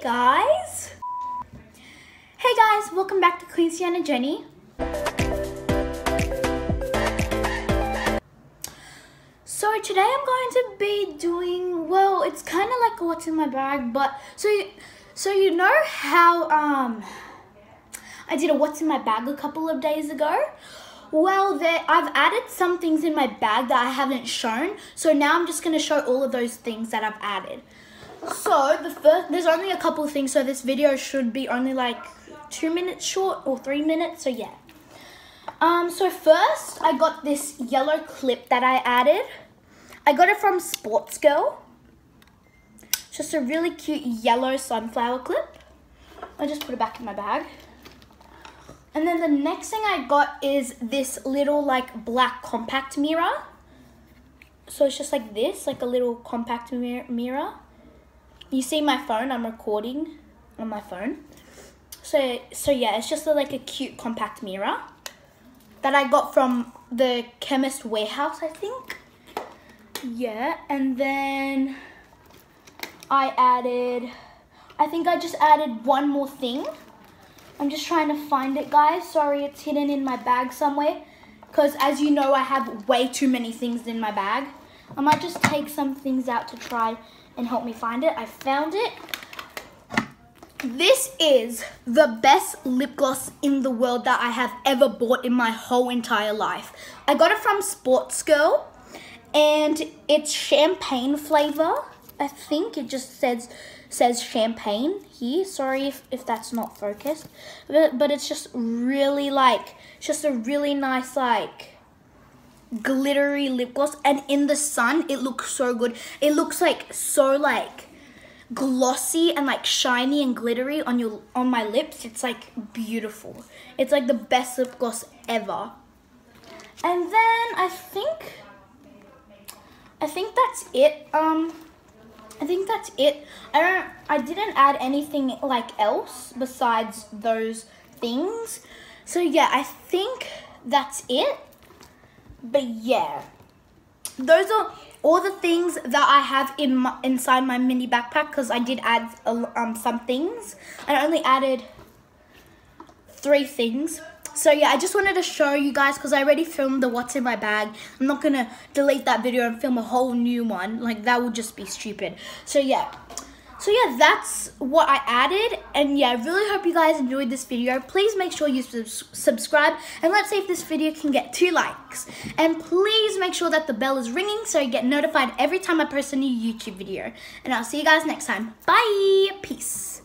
guys. Hey guys, welcome back to Queen Sienna Jenny. So today I'm going to be doing, well, it's kind of like what's in my bag, but so you, so you know how um I did a what's in my bag a couple of days ago? Well, there I've added some things in my bag that I haven't shown. So now I'm just going to show all of those things that I've added. So the first, there's only a couple of things, so this video should be only like two minutes short or three minutes. So yeah. Um, so first I got this yellow clip that I added. I got it from Sportsgirl. Just a really cute yellow sunflower clip. I just put it back in my bag. And then the next thing I got is this little like black compact mirror. So it's just like this, like a little compact mirror. You see my phone, I'm recording on my phone. So, so yeah, it's just a, like a cute compact mirror that I got from the Chemist Warehouse, I think. Yeah, and then I added, I think I just added one more thing. I'm just trying to find it, guys. Sorry, it's hidden in my bag somewhere. Because as you know, I have way too many things in my bag. I might just take some things out to try and help me find it. I found it. This is the best lip gloss in the world that I have ever bought in my whole entire life. I got it from Sportsgirl and it's champagne flavor. I think it just says says champagne here. Sorry if, if that's not focused. But, but it's just really like, just a really nice like glittery lip gloss and in the sun it looks so good. It looks like so like glossy and like shiny and glittery on your on my lips. It's like beautiful. It's like the best lip gloss ever. And then i think i think that's it. Um i think that's it. I don't i didn't add anything like else besides those things. So yeah i think that's it but yeah, those are all the things that I have in my, inside my mini backpack because I did add um, some things. I only added three things. So yeah, I just wanted to show you guys because I already filmed the what's in my bag. I'm not going to delete that video and film a whole new one. Like that would just be stupid. So yeah. So yeah, that's what I added. And yeah, I really hope you guys enjoyed this video. Please make sure you subscribe. And let's see if this video can get two likes. And please make sure that the bell is ringing so you get notified every time I post a new YouTube video. And I'll see you guys next time. Bye. Peace.